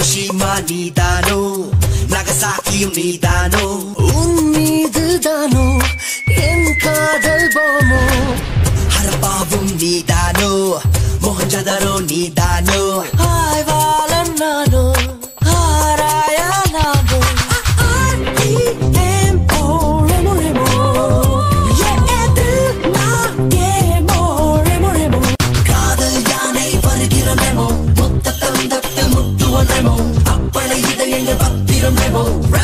Hiroshima நீதானோ நகசாக்கியும் நீதானோ உன் மீதுதானோ என் காதல் பாமோ? ஹரப்பாவும் நீதானோ? மோகஞ்சதரோ நீதானோ? ஆய்வாளன் நானோ? காதல் யானை வருகிற மெமோ மொத்த தந்த பத்திரம் ரெமோ அப்பளை இதயங்கள்